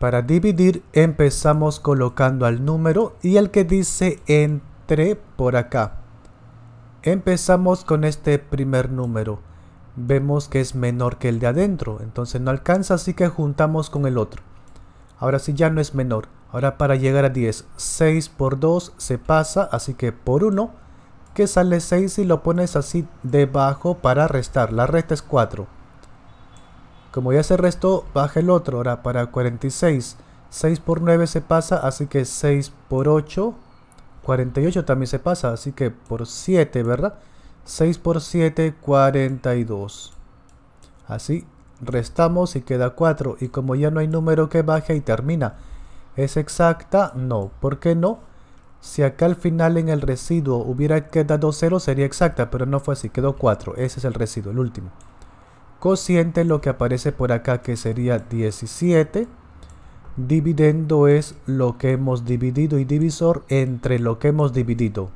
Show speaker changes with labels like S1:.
S1: Para dividir empezamos colocando al número y el que dice entre por acá. Empezamos con este primer número. Vemos que es menor que el de adentro, entonces no alcanza, así que juntamos con el otro. Ahora sí ya no es menor. Ahora para llegar a 10, 6 por 2 se pasa, así que por 1, que sale 6 y lo pones así debajo para restar. La resta es 4. Como ya se restó, baja el otro. Ahora para 46, 6 por 9 se pasa, así que 6 por 8, 48 también se pasa, así que por 7, ¿verdad? 6 por 7, 42. Así, restamos y queda 4. Y como ya no hay número que baje y termina, ¿es exacta? No. ¿Por qué no? Si acá al final en el residuo hubiera quedado 0 sería exacta, pero no fue así, quedó 4. Ese es el residuo, el último cociente lo que aparece por acá que sería 17 dividendo es lo que hemos dividido y divisor entre lo que hemos dividido